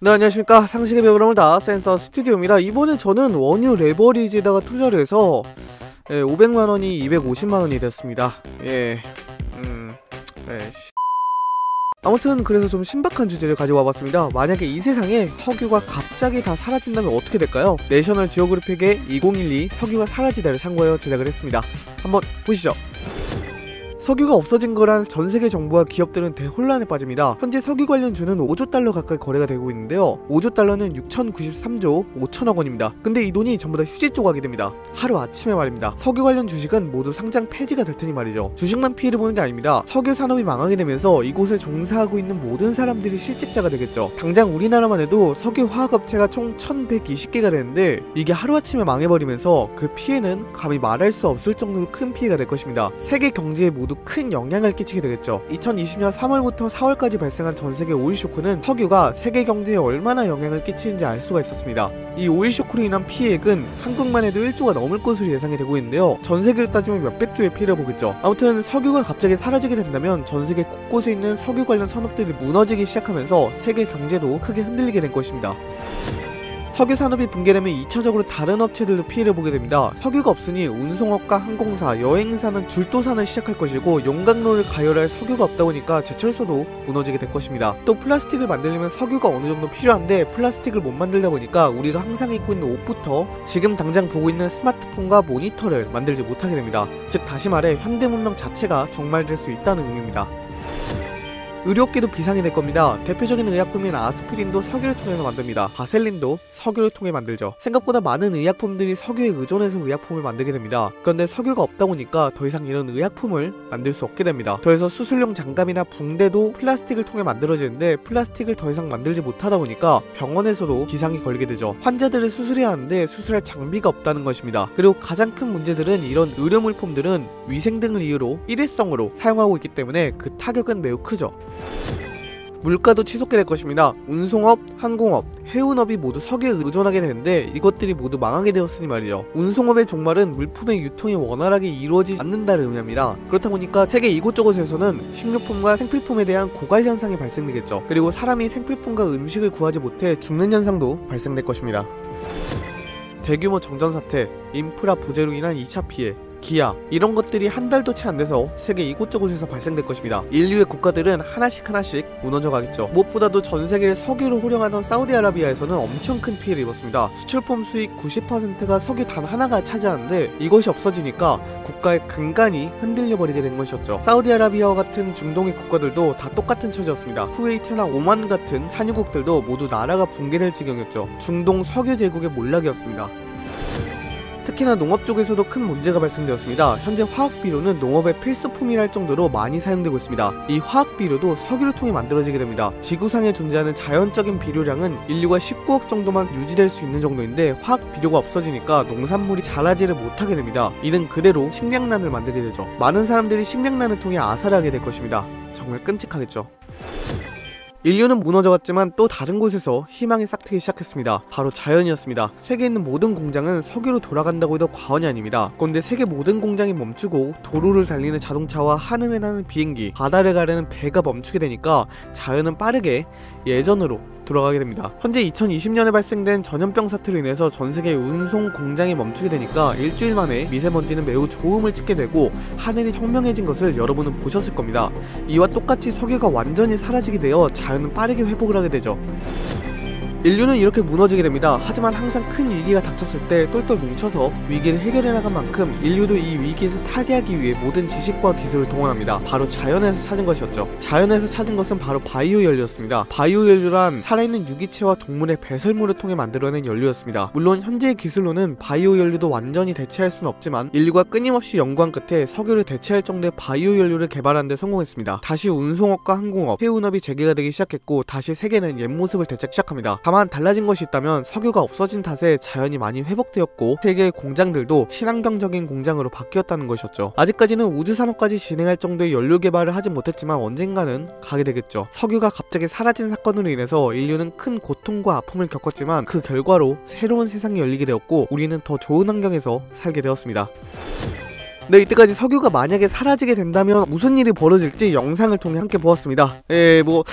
네 안녕하십니까. 상식의 배우람을 다 센서 스튜디오입니다. 이번에 저는 원유 레버리지에다가 투자를 해서 예, 500만원이 250만원이 됐습니다. 예 음... 예, 씨. 아무튼 그래서 좀 신박한 주제를 가지고 와봤습니다. 만약에 이 세상에 석유가 갑자기 다 사라진다면 어떻게 될까요? 내셔널 지오그래픽의 2012 석유가 사라지다를 참고하여 제작을 했습니다. 한번 보시죠 석유가 없어진 그날 전 세계 정부와 기업들은 대혼란에 빠집니다. 현재 석유 관련 주는 5조 달러 가까이 거래가 되고 있는데요. 5조 달러는 6,093조 5천억 원입니다. 근데 이 돈이 전부 다 휴지 조각이 됩니다. 하루 아침에 말입니다. 석유 관련 주식은 모두 상장 폐지가 될 테니 말이죠. 주식만 피해를 보는 게 아닙니다. 석유 산업이 망하게 되면서 이곳에 종사하고 있는 모든 사람들이 실직자가 되겠죠. 당장 우리나라만 해도 석유 화학업체가 총 1,120개가 되는데 이게 하루아침에 망해버리면서 그 피해는 감히 말할 수 없을 정도로 큰 피해가 될 것입니다. 세계 경제에 모두 큰 영향을 끼치게 되겠죠. 2020년 3월부터 4월까지 발생한 전 세계 오일 쇼크는 석유가 세계 경제에 얼마나 영향을 끼치는지 알 수가 있었습니다. 이 오일 쇼크로 인한 피해액은 한국만 해도 1조가 넘을 것으로 예상이 되고 있는데요. 전 세계로 따지면 몇백 조의 피해를 보겠죠. 아무튼 석유가 갑자기 사라지게 된다면 전 세계 곳곳에 있는 석유 관련 산업들이 무너지기 시작하면서 세계 경제도 크게 흔들리게 될 것입니다. 석유 산업이 붕괴되면 2차적으로 다른 업체들도 피해를 보게 됩니다. 석유가 없으니 운송업과 항공사, 여행사는 줄도산을 시작할 것이고 용광로를 가열할 석유가 없다 보니까 제철소도 무너지게 될 것입니다. 또 플라스틱을 만들려면 석유가 어느 정도 필요한데 플라스틱을 못 만들다 보니까 우리가 항상 입고 있는 옷부터 지금 당장 보고 있는 스마트폰과 모니터를 만들지 못하게 됩니다. 즉 다시 말해 현대 문명 자체가 종말될 수 있다는 의미입니다. 의료업계도 비상이 될 겁니다. 대표적인 의약품인 아스피린도 석유를 통해서 만듭니다. 바셀린도 석유를 통해 만들죠. 생각보다 많은 의약품들이 석유에 의존해서 의약품을 만들게 됩니다. 그런데 석유가 없다 보니까 더 이상 이런 의약품을 만들 수 없게 됩니다. 더해서 수술용 장갑이나 붕대도 플라스틱을 통해 만들어지는데 플라스틱을 더 이상 만들지 못하다 보니까 병원에서도 기상이 걸리게 되죠. 환자들을 수술해야 하는데 수술할 장비가 없다는 것입니다. 그리고 가장 큰 문제들은 이런 의료물품들은 위생 등을 이유로 일회성으로 사용하고 있기 때문에 그 타격은 매우 크죠. 물가도 치솟게 될 것입니다. 운송업, 항공업, 해운업이 모두 석유에 의존하게 되는데 이것들이 모두 망하게 되었으니 말이죠. 운송업의 종말은 물품의 유통이 원활하게 이루어지지 않는다를 의미합니다. 그렇다 보니까 세계 이곳저곳에서는 식료품과 생필품에 대한 고갈 현상이 발생되겠죠. 그리고 사람이 생필품과 음식을 구하지 못해 죽는 현상도 발생될 것입니다. 대규모 정전 사태, 인프라 부재로 인한 2차 피해, 기아 이런 것들이 한 달도 채 안 돼서 세계 이곳저곳에서 발생될 것입니다. 인류의 국가들은 하나씩 하나씩 무너져 가겠죠. 무엇보다도 전 세계를 석유로 호령하던 사우디아라비아에서는 엄청 큰 피해를 입었습니다. 수출품 수익 90%가 석유 단 하나가 차지하는데 이것이 없어지니까 국가의 근간이 흔들려 버리게 된 것이었죠. 사우디아라비아와 같은 중동의 국가들도 다 똑같은 처지였습니다. 쿠웨이트나 오만 같은 산유국들도 모두 나라가 붕괴될 지경이었죠. 중동 석유 제국의 몰락이었습니다. 특히나 농업 쪽에서도 큰 문제가 발생되었습니다. 현재 화학비료는 농업의 필수품이랄 정도로 많이 사용되고 있습니다. 이 화학비료도 석유를 통해 만들어지게 됩니다. 지구상에 존재하는 자연적인 비료량은 인류가 19억 정도만 유지될 수 있는 정도인데 화학비료가 없어지니까 농산물이 자라지를 못하게 됩니다. 이는 그대로 식량난을 만들게 되죠. 많은 사람들이 식량난을 통해 아사하게 될 것입니다. 정말 끔찍하겠죠. 인류는 무너져갔지만 또 다른 곳에서 희망이 싹트기 시작했습니다. 바로 자연이었습니다. 세계에 있는 모든 공장은 석유로 돌아간다고 해도 과언이 아닙니다. 그런데 세계 모든 공장이 멈추고 도로를 달리는 자동차와 하늘에 나는 비행기, 바다를 가르는 배가 멈추게 되니까 자연은 빠르게 예전으로 돌아가게 됩니다. 현재 2020년에 발생된 전염병 사태로 인해서 전 세계 운송 공장이 멈추게 되니까 일주일 만에 미세먼지는 매우 조음을 찍게 되고 하늘이 청명해진 것을 여러분은 보셨을 겁니다. 이와 똑같이 석유가 완전히 사라지게 되어 자연은 빠르게 회복을 하게 되죠. 인류는 이렇게 무너지게 됩니다. 하지만 항상 큰 위기가 닥쳤을 때 똘똘 뭉쳐서 위기를 해결해 나간 만큼 인류도 이 위기에서 타개하기 위해 모든 지식과 기술을 동원합니다. 바로 자연에서 찾은 것이었죠. 자연에서 찾은 것은 바로 바이오 연료였습니다. 바이오 연료란 살아있는 유기체와 동물의 배설물을 통해 만들어낸 연료였습니다. 물론 현재의 기술로는 바이오 연료도 완전히 대체할 수는 없지만 인류가 끊임없이 연구한 끝에 석유를 대체할 정도의 바이오 연료를 개발하는 데 성공했습니다. 다시 운송업과 항공업, 해운업이 재개가 되기 시작했고 다시 세계는 옛 모습을 되찾기 시작합니다. 다만 달라진 것이 있다면 석유가 없어진 탓에 자연이 많이 회복되었고 세계의 공장들도 친환경적인 공장으로 바뀌었다는 것이었죠. 아직까지는 우주산업까지 진행할 정도의 연료 개발을 하진 못했지만 언젠가는 가게 되겠죠. 석유가 갑자기 사라진 사건으로 인해서 인류는 큰 고통과 아픔을 겪었지만 그 결과로 새로운 세상이 열리게 되었고 우리는 더 좋은 환경에서 살게 되었습니다. 네 이때까지 석유가 만약에 사라지게 된다면 무슨 일이 벌어질지 영상을 통해 함께 보았습니다. 예 뭐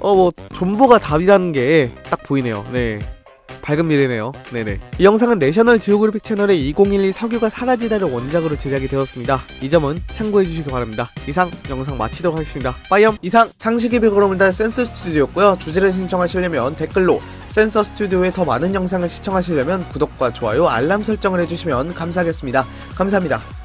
어 뭐 존버가 답이라는 게 딱 보이네요. 네. 밝은 미래네요. 네네. 이 영상은 내셔널 지오그래픽 채널의 2012 석유가 사라지다를 원작으로 제작이 되었습니다. 이 점은 참고해 주시기 바랍니다. 이상 영상 마치도록 하겠습니다. 빠이염 이상 상식이 비그럼을 달 센서 스튜디오였고요. 주제를 신청하시려면 댓글로 센서 스튜디오의 더 많은 영상을 시청하시려면 구독과 좋아요, 알람 설정을 해주시면 감사하겠습니다. 감사합니다.